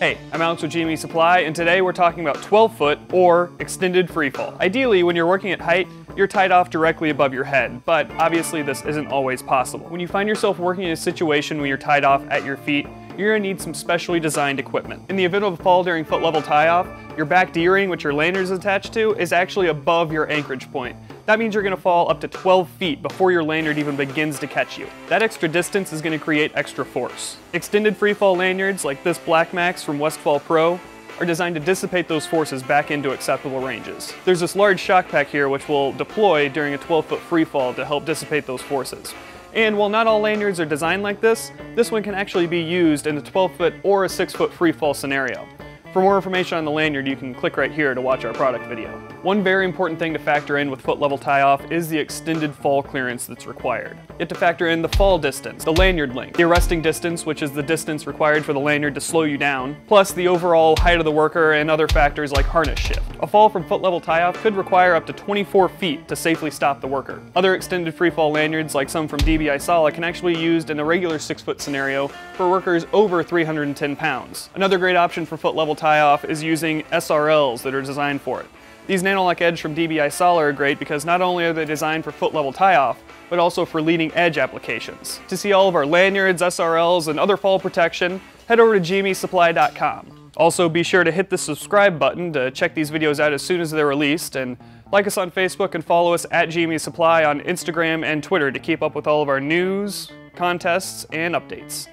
Hey, I'm Alex with GME Supply, and today we're talking about 12 foot or extended freefall. Ideally, when you're working at height, you're tied off directly above your head, but obviously this isn't always possible. When you find yourself working in a situation where you're tied off at your feet, you're gonna need some specially designed equipment. In the event of a fall during foot level tie off, your back D-ring, which your lanyard is attached to, is actually above your anchorage point. That means you're gonna fall up to 12 feet before your lanyard even begins to catch you. That extra distance is gonna create extra force. Extended freefall lanyards like this Black Max from Westfall Pro are designed to dissipate those forces back into acceptable ranges. There's this large shock pack here which will deploy during a 12 foot freefall to help dissipate those forces. And while not all lanyards are designed like this, this one can actually be used in a 12 foot or a 6 foot freefall scenario. For more information on the lanyard, you can click right here to watch our product video. One very important thing to factor in with foot level tie-off is the extended fall clearance that's required. You have to factor in the fall distance, the lanyard length, the arresting distance, which is the distance required for the lanyard to slow you down, plus the overall height of the worker and other factors like harness shift. A fall from foot level tie-off could require up to 24 feet to safely stop the worker. Other extended free fall lanyards, like some from DBI Sala, can actually be used in a regular 6-foot scenario for workers over 310 pounds. Another great option for foot level tie-off is using SRLs that are designed for it. These Nano-Lock Edge from DBI Sala are great because not only are they designed for foot level tie-off, but also for leading edge applications. To see all of our lanyards, SRLs, and other fall protection, head over to gmesupply.com. Also be sure to hit the subscribe button to check these videos out as soon as they're released, and like us on Facebook and follow us at GME Supply on Instagram and Twitter to keep up with all of our news, contests, and updates.